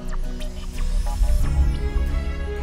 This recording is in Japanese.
フフフフ。